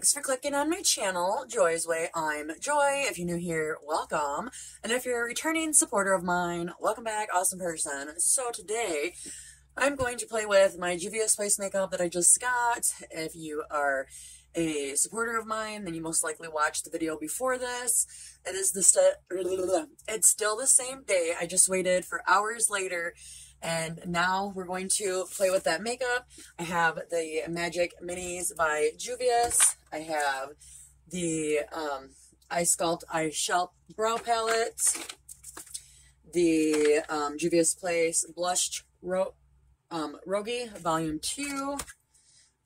Thanks for clicking on my channel, Joy's Way. I'm Joy. If you're new here, welcome. And if you're a returning supporter of mine, welcome back, awesome person. So today, I'm going to play with my Juvia's Place makeup that I just got. If you are a supporter of mine, then you most likely watched the video before this. It is the it's still the same day. I just waited for hours later and now we're going to play with that makeup. I have the Magic Minis by Juvia's. I have the um, Eye Sculpt Eye Shelp Brow Palette. The um, Juvia's Place Blush Ro um, Rogi Volume 2.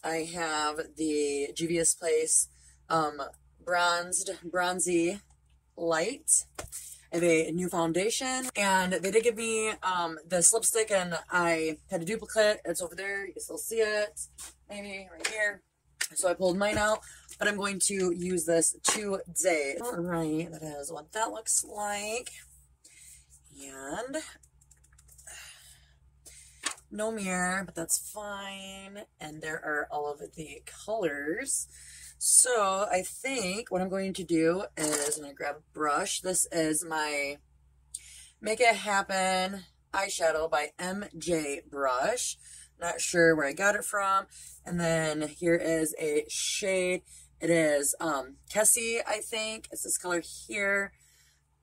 I have the Juvia's Place um, Bronzed Bronzy Light I have a new foundation. And they did give me um, this lipstick and I had a duplicate. It's over there. You still see it. Maybe right here. So I pulled mine out, but I'm going to use this today. All right, that is what that looks like. And no mirror, but that's fine. And there are all of the colors. So I think what I'm going to do is I'm going to grab a brush. This is my Make It Happen eyeshadow by MJ brush. Not sure where I got it from. And then here is a shade. It is um, Kessie, I think. It's this color here.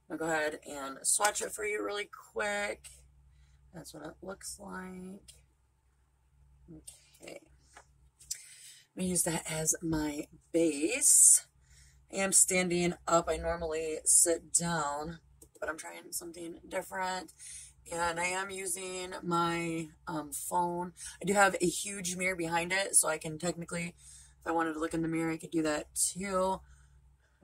I'll go ahead and swatch it for you really quick. That's what it looks like. Okay. I'm use that as my base. I am standing up. I normally sit down, but I'm trying something different. And I am using my um, phone. I do have a huge mirror behind it, so I can technically, if I wanted to look in the mirror, I could do that too.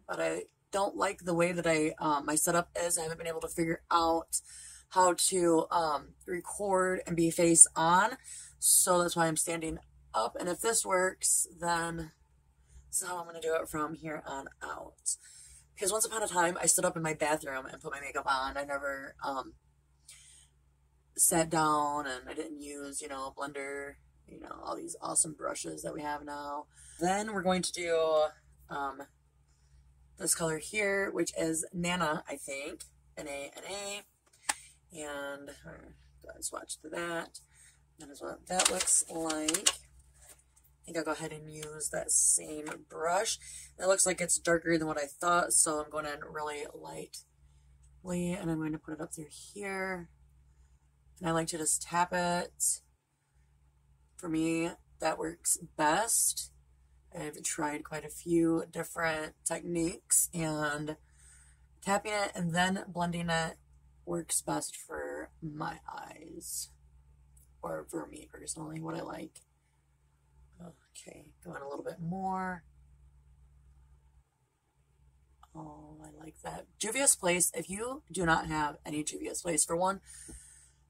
But I don't like the way that I um, my setup is. I haven't been able to figure out how to um, record and be face on. So that's why I'm standing up. And if this works, then this is how I'm going to do it from here on out. Because once upon a time, I stood up in my bathroom and put my makeup on. I never um, sat down and I didn't use, you know, blender, you know, all these awesome brushes that we have now. Then we're going to do um, this color here, which is Nana, I think. N-A-N-A. And go ahead and swatch to that. That is what that looks like I think I'll go ahead and use that same brush. It looks like it's darker than what I thought, so I'm going in really lightly, and I'm going to put it up through here. And I like to just tap it. For me, that works best. I've tried quite a few different techniques, and tapping it and then blending it works best for my eyes, or for me personally, what I like. Okay, going a little bit more. Oh, I like that. Juvia's Place, if you do not have any Juvia's Place, for one,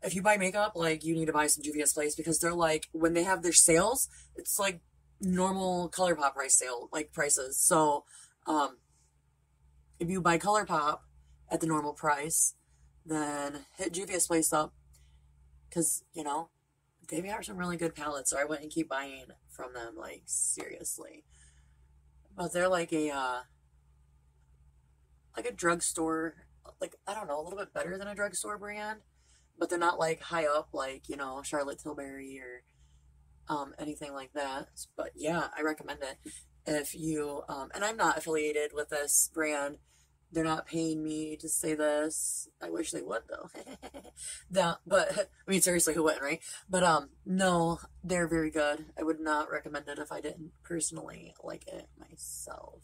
if you buy makeup, like, you need to buy some Juvia's Place because they're like, when they have their sales, it's like normal ColourPop price sale, like, prices. So, um, if you buy ColourPop at the normal price, then hit Juvia's Place up because, you know, they have some really good palettes, so I wouldn't keep buying from them, like, seriously. But they're like a, uh, like a drugstore, like, I don't know, a little bit better than a drugstore brand, but they're not, like, high up, like, you know, Charlotte Tilbury or, um, anything like that. But yeah, I recommend it if you, um, and I'm not affiliated with this brand, they're not paying me to say this. I wish they would though. no, but I mean seriously, who wouldn't, right? But um, no, they're very good. I would not recommend it if I didn't personally like it myself.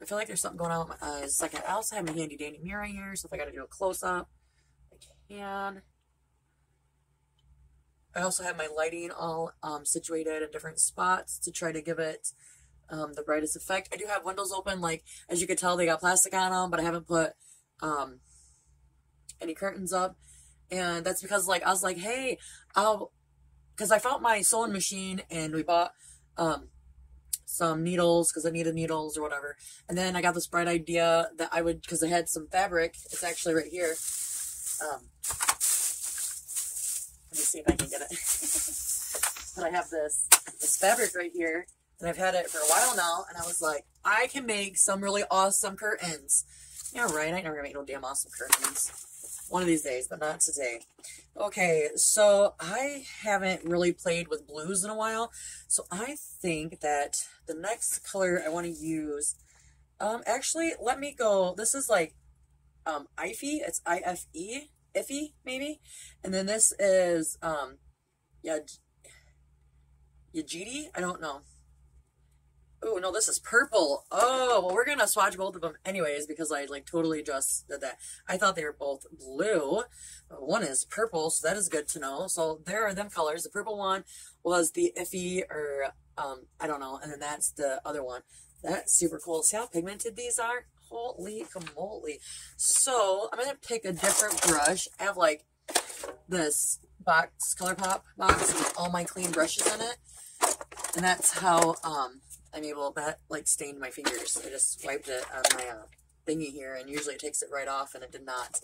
I feel like there's something going on with my eyes. Second, I also have my handy dandy mirror here, so if I got to do a close up, can. I also have my lighting all um, situated in different spots to try to give it um, the brightest effect. I do have windows open, like, as you can tell, they got plastic on them, but I haven't put um, any curtains up. And that's because, like, I was like, hey, I'll, because I found my sewing machine and we bought um, some needles because I needed needles or whatever. And then I got this bright idea that I would, because I had some fabric, it's actually right here. Um, let me see if I can get it. but I have this, this fabric right here And I've had it for a while now, and I was like, I can make some really awesome curtains. Yeah, right, I never gonna make no damn awesome curtains. One of these days, but not today. Okay, so I haven't really played with blues in a while, so I think that the next color I want to use, um, actually, let me go, this is like, um, IFE, it's I-F-E, Iffy, maybe, and then this is, um, yeah, Yajidi, I don't know. Oh, no, this is purple. Oh, well, we're to swatch both of them anyways because I, like, totally just did that. I thought they were both blue. One is purple, so that is good to know. So there are them colors. The purple one was the iffy, or, um, I don't know, and then that's the other one. That's super cool. See how pigmented these are? Holy moly. So, I'm going to pick a different brush. I have, like, this box, ColourPop box with all my clean brushes in it. And that's how, um, I'm able, that like stained my fingers. I just wiped it on my uh, thingy here and usually it takes it right off and it did not.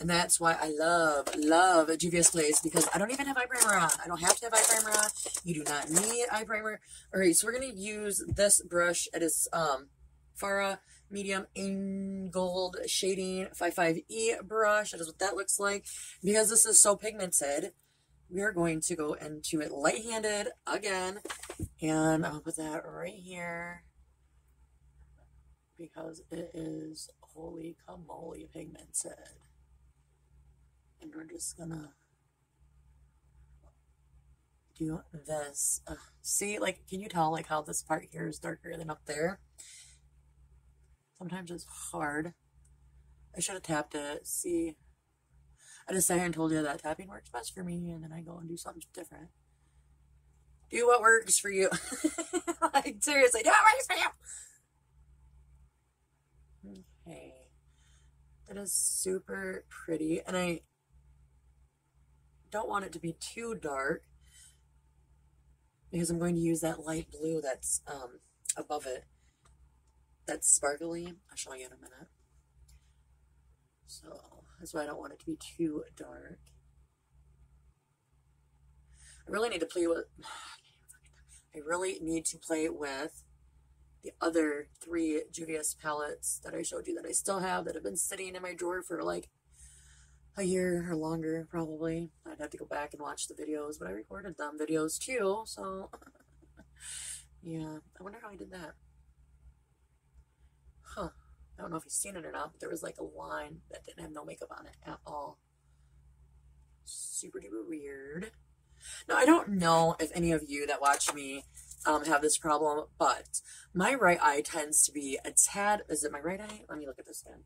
And that's why I love, love Juvia's Place because I don't even have eye primer on. I don't have to have eye primer on. You do not need eye primer. All right, so we're going to use this brush. It is um, Farah Medium Angled Shading 55E brush. That is what that looks like. Because this is so pigmented, we are going to go into it light-handed again. And I'll put that right here because it is holy camole pigmented. And we're just gonna do this. Uh, see, like, can you tell, like, how this part here is darker than up there? Sometimes it's hard. I should have tapped it. See, I here and told you that tapping works best for me, and then I go and do something different. Do what works for you. like, seriously, do what works for you. Okay. That is super pretty, and I don't want it to be too dark because I'm going to use that light blue that's um, above it. That's sparkly. I'll show you in a minute. So that's why I don't want it to be too dark. I really need to play with, I really need to play with the other three Juvia's palettes that I showed you that I still have that have been sitting in my drawer for like a year or longer, probably. I'd have to go back and watch the videos, but I recorded them videos too, so yeah. I wonder how I did that. I don't know if you've seen it or not, but there was like a line that didn't have no makeup on it at all. Super duper weird. Now, I don't know if any of you that watch me um, have this problem, but my right eye tends to be a tad. Is it my right eye? Let me look at this again.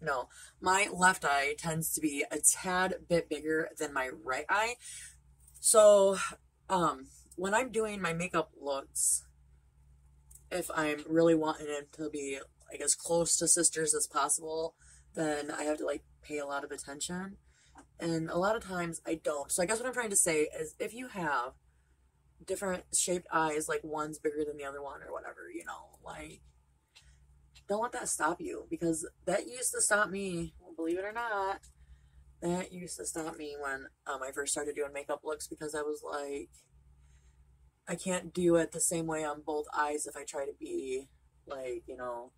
No, my left eye tends to be a tad bit bigger than my right eye. So, um, when I'm doing my makeup looks, if I'm really wanting it to be like as close to sisters as possible, then I have to like pay a lot of attention. And a lot of times I don't. So I guess what I'm trying to say is if you have different shaped eyes, like one's bigger than the other one or whatever, you know, like don't let that stop you because that used to stop me, believe it or not. That used to stop me when um, I first started doing makeup looks because I was like, I can't do it the same way on both eyes if I try to be like, you know,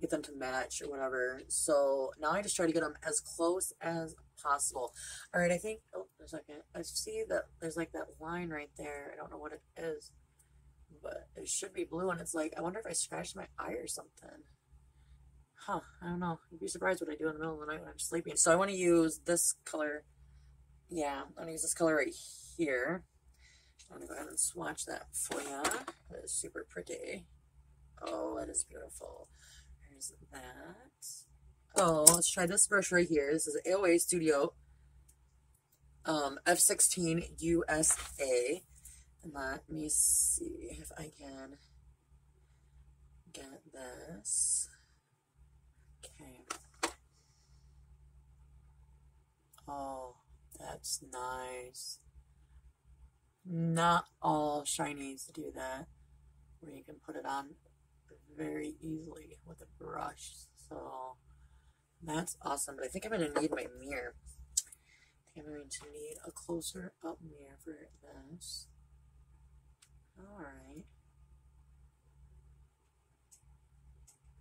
get them to match or whatever. So now I just try to get them as close as possible. All right, I think, oh, a second. I see that there's like that line right there. I don't know what it is, but it should be blue. And it's like, I wonder if I scratched my eye or something. Huh, I don't know. You'd be surprised what I do in the middle of the night when I'm sleeping. So I want to use this color. Yeah, I'm going to use this color right here. I'm going to go ahead and swatch that for you. That is super pretty. Oh, it is beautiful. There's that. Oh, let's try this brush right here. This is AOA Studio um, F16 USA. And let me see if I can get this. Okay. Oh, that's nice. Not all shinies do that, where you can put it on very easily with a brush. So that's awesome. But I think I'm going to need my mirror. I think I'm going to need a closer up mirror for this. Alright.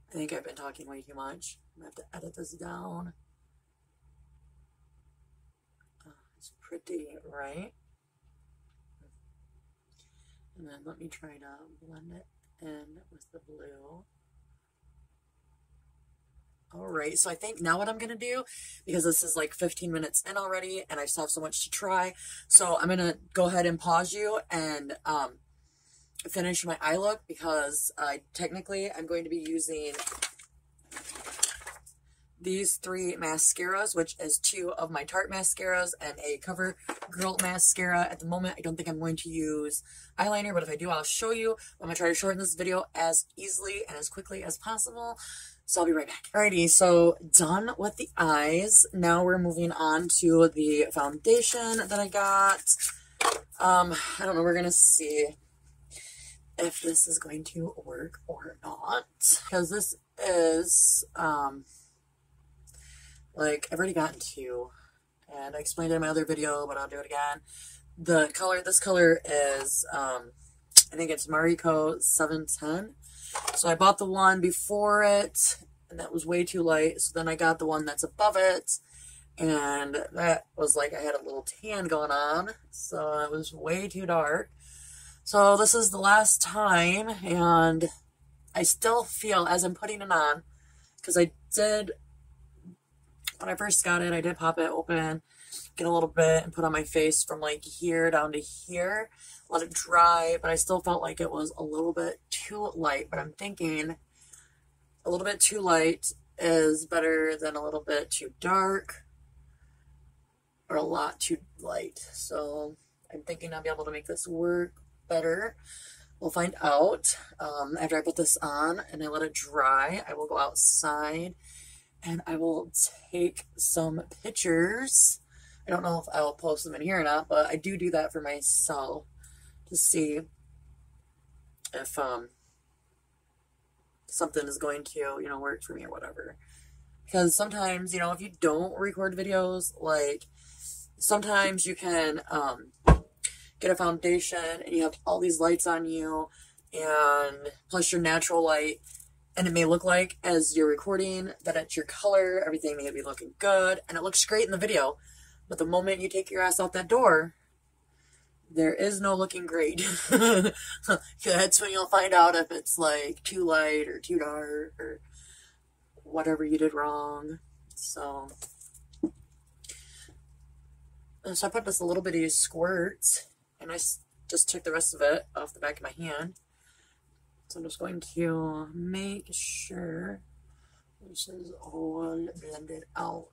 I think I've been talking way too much. I'm going to have to edit this down. Uh, it's pretty, right? And then let me try to blend it in with the blue. All right, so I think now what I'm going to do, because this is like 15 minutes in already and I still have so much to try, so I'm going to go ahead and pause you and um, finish my eye look because I technically I'm going to be using these three mascaras, which is two of my Tarte mascaras and a CoverGirl mascara. At the moment, I don't think I'm going to use eyeliner, but if I do, I'll show you. I'm going to try to shorten this video as easily and as quickly as possible. So I'll be right back. Alrighty, so done with the eyes. Now we're moving on to the foundation that I got. Um, I don't know, we're going to see if this is going to work or not. Because this is, um, like, I've already gotten two. And I explained it in my other video, but I'll do it again. The color, this color is, um, I think it's Mariko 710. So I bought the one before it, and that was way too light. So then I got the one that's above it, and that was like I had a little tan going on. So it was way too dark. So this is the last time, and I still feel as I'm putting it on, because I did, when I first got it, I did pop it open, get a little bit, and put on my face from like here down to here let it dry, but I still felt like it was a little bit too light. But I'm thinking a little bit too light is better than a little bit too dark or a lot too light. So I'm thinking I'll be able to make this work better. We'll find out um, after I put this on and I let it dry. I will go outside and I will take some pictures. I don't know if I will post them in here or not, but I do do that for myself to see if um, something is going to, you know, work for me or whatever. Because sometimes, you know, if you don't record videos, like, sometimes you can um, get a foundation and you have all these lights on you and plus your natural light and it may look like as you're recording that it's your color everything may be looking good and it looks great in the video but the moment you take your ass out that door there is no looking great. That's when you'll find out if it's like too light or too dark or whatever you did wrong. So, uh, so I put this a little bitty squirt and I just took the rest of it off the back of my hand. So I'm just going to make sure this is all blended out.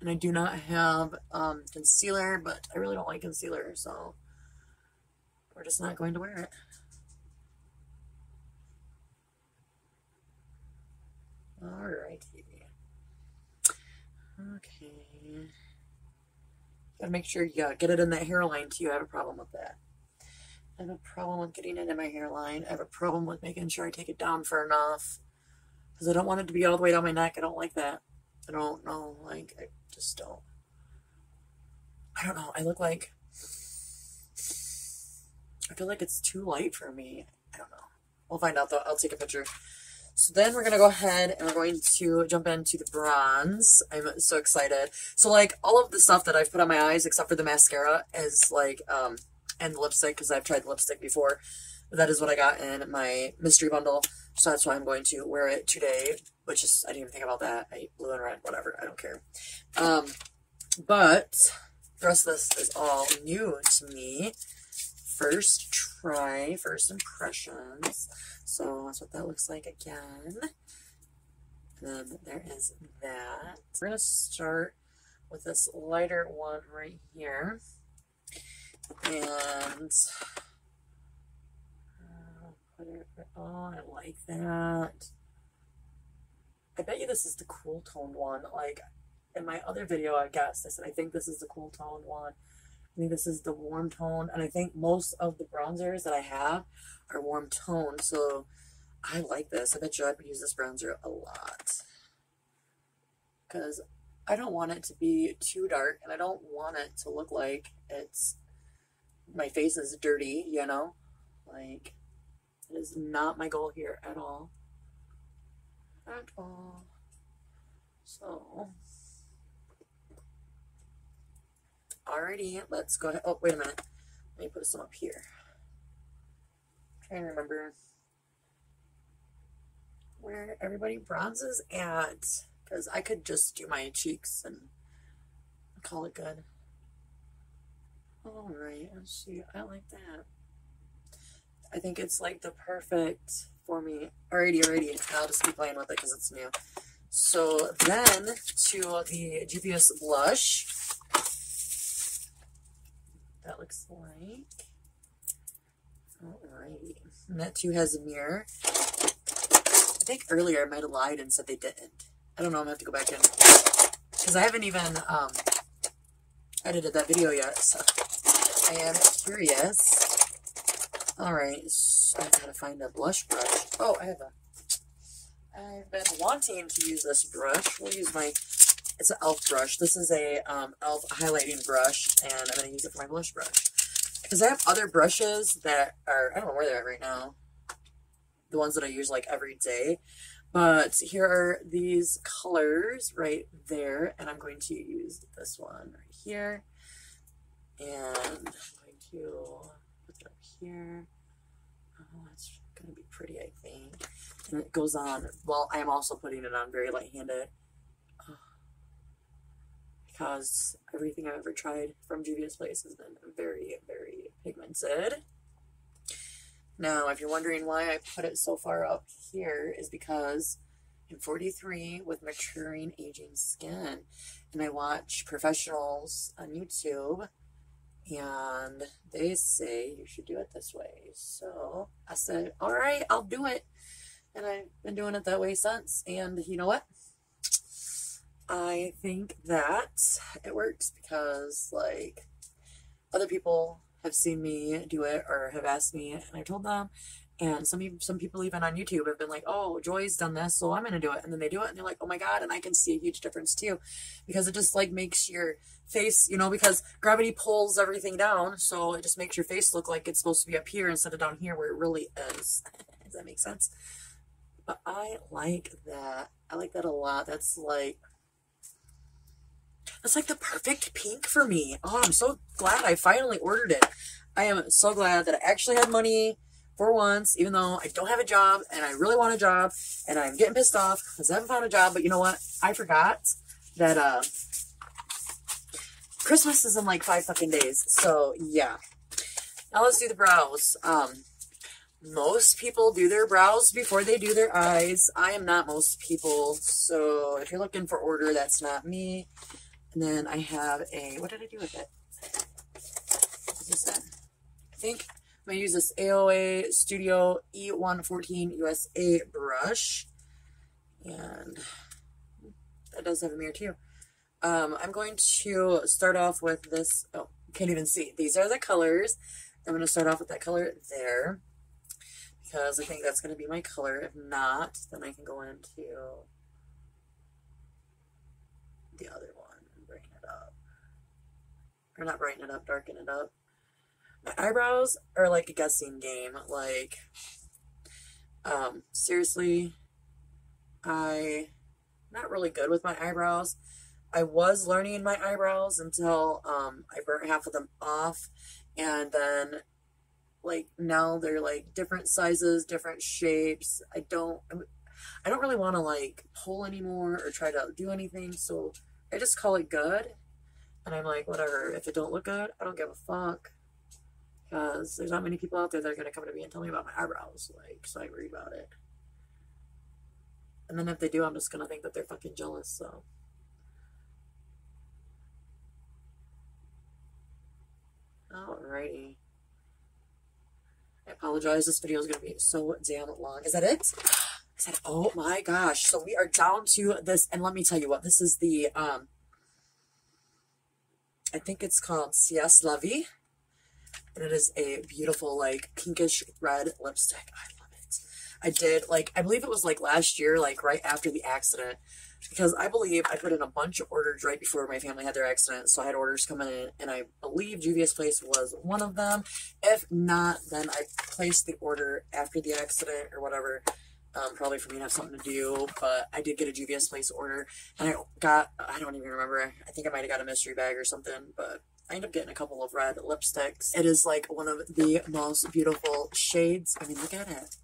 And I do not have um, concealer, but I really don't like concealer, so we're just not going to wear it. Alrighty. Okay. Gotta make sure you get it in that hairline too. I have a problem with that. I have a problem with getting it in my hairline. I have a problem with making sure I take it down for enough. Because I don't want it to be all the way down my neck. I don't like that. I don't know. Like, I just don't. I don't know. I look like. I feel like it's too light for me. I don't know. We'll find out though. I'll take a picture. So then we're going to go ahead and we're going to jump into the bronze. I'm so excited. So like all of the stuff that I've put on my eyes except for the mascara is like, um, and the lipstick because I've tried lipstick before. That is what I got in my mystery bundle. So that's why I'm going to wear it today, which is, I didn't even think about that. I blue and red, whatever, I don't care. Um, but the rest of this is all new to me. First try, first impressions. So that's what that looks like again. And then there is that. We're going to start with this lighter one right here. And uh, Oh, I like that. I bet you this is the cool toned one. Like in my other video, I guess I said I think this is the cool toned one. I think this is the warm tone, and I think most of the bronzers that I have are warm tone. So I like this. I bet you I could use this bronzer a lot because I don't want it to be too dark and I don't want it to look like it's my face is dirty, you know? Like it is not my goal here at all. At all. So alrighty, let's go ahead. Oh, wait a minute. Let me put some up here. I'm trying to remember where everybody bronzes at. Because I could just do my cheeks and call it good. Alright, let's see. I like that. I think it's like the perfect for me. Alrighty, alrighty. I'll just keep playing with it because it's new. So then to the Juvia's blush. That looks like. Alrighty. And that too has a mirror. I think earlier I might have lied and said they didn't. I don't know. I'm going to have to go back in. Because I haven't even um, edited that video yet. So I am curious. Alright. So I gotta find a blush brush. Oh, I have a... I've been wanting to use this brush. We'll use my... It's an e.l.f. brush. This is a um, e.l.f. highlighting brush. And I'm going to use it for my blush brush. Because I have other brushes that are... I don't know where they're at right now the ones that I use like every day. But here are these colors right there, and I'm going to use this one right here. And I'm going to put it up here. Oh, that's going to be pretty, I think. And it goes on, well, I am also putting it on very light-handed. Because everything I've ever tried from Juvia's Place has been very, very pigmented. Now, if you're wondering why I put it so far up here, is because I'm 43 with maturing aging skin, and I watch professionals on YouTube, and they say you should do it this way. So I said, all right, I'll do it. And I've been doing it that way since. And you know what? I think that it works because, like, other people have seen me do it or have asked me, and I told them. And some some people even on YouTube have been like, "Oh, Joy's done this, so I'm gonna do it." And then they do it, and they're like, "Oh my god!" And I can see a huge difference too, because it just like makes your face, you know, because gravity pulls everything down, so it just makes your face look like it's supposed to be up here instead of down here where it really is. Does that make sense? But I like that. I like that a lot. That's like that's like the perfect pink for me. Oh, I'm so glad I finally ordered it. I am so glad that I actually had money for once, even though I don't have a job and I really want a job and I'm getting pissed off because I haven't found a job. But you know what? I forgot that uh, Christmas is in like five fucking days. So yeah. Now let's do the brows. Um, most people do their brows before they do their eyes. I am not most people. So if you're looking for order, that's not me. And then I have a, what did I do with it? What is that? I think I'm going to use this AOA Studio E114 USA brush. And that does have a mirror too. Um, I'm going to start off with this, oh, can't even see. These are the colors. I'm going to start off with that color there because I think that's going to be my color. If not, then I can go into the other one or not brighten it up, darken it up. My eyebrows are like a guessing game. Like, um, seriously, I not really good with my eyebrows. I was learning my eyebrows until um, I burnt half of them off, and then like now they're like different sizes, different shapes. I don't, I don't really want to like pull anymore or try to do anything, so I just call it good and I'm like, whatever. If it don't look good, I don't give a fuck. Because there's not many people out there that are going to come to me and tell me about my eyebrows. Like, so I worry about it. And then if they do, I'm just going to think that they're fucking jealous, so. Alrighty. I apologize. This video is going to be so damn long. Is that it? Is that, oh my gosh. So we are down to this, and let me tell you what, this is the, um, I think it's called La Vie. And it is a beautiful, like, pinkish red lipstick. I love it. I did like I believe it was like last year, like right after the accident, because I believe I put in a bunch of orders right before my family had their accident. So I had orders coming in, and I believe Juvia's Place was one of them. If not, then I placed the order after the accident or whatever. Um, probably for me to have something to do, but I did get a Juvia's Place order, and I got, I don't even remember, I think I might have got a mystery bag or something, but I ended up getting a couple of red lipsticks. It is like one of the most beautiful shades. I mean, look at it.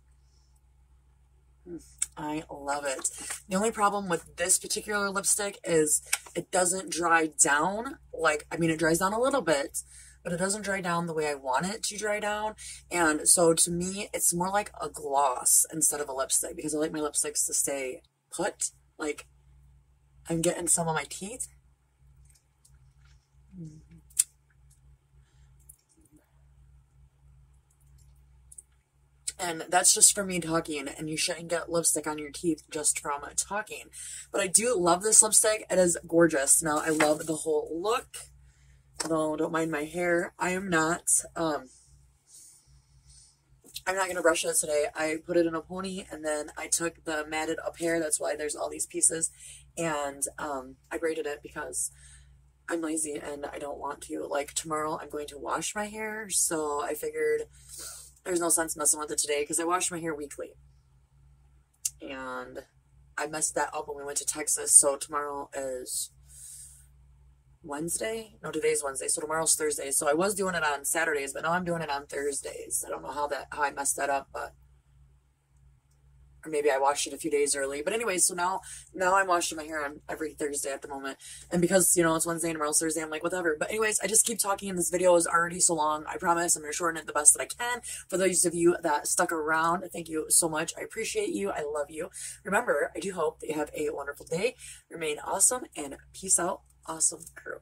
I love it. The only problem with this particular lipstick is it doesn't dry down. Like, I mean, it dries down a little bit, but it doesn't dry down the way I want it to dry down. And so to me, it's more like a gloss instead of a lipstick because I like my lipsticks to stay put. Like, I'm getting some on my teeth. And that's just from me talking, and you shouldn't get lipstick on your teeth just from talking. But I do love this lipstick. It is gorgeous. Now, I love the whole look. Although, don't mind my hair. I am not, um, I'm not going to brush it today. I put it in a pony, and then I took the matted up hair. That's why there's all these pieces. And um, I braided it because I'm lazy and I don't want to. Like, tomorrow I'm going to wash my hair, so I figured there's no sense messing with it today because I wash my hair weekly. And I messed that up when we went to Texas. So tomorrow is Wednesday. No, today's Wednesday. So tomorrow's Thursday. So I was doing it on Saturdays, but now I'm doing it on Thursdays. I don't know how that how I messed that up, but or maybe I washed it a few days early. But anyway, so now now I'm washing my hair on every Thursday at the moment. And because, you know, it's Wednesday and tomorrow's Thursday, I'm like, whatever. But anyways, I just keep talking and this video is already so long. I promise I'm gonna shorten it the best that I can. For those of you that stuck around, thank you so much. I appreciate you. I love you. Remember, I do hope that you have a wonderful day. Remain awesome and peace out, awesome crew.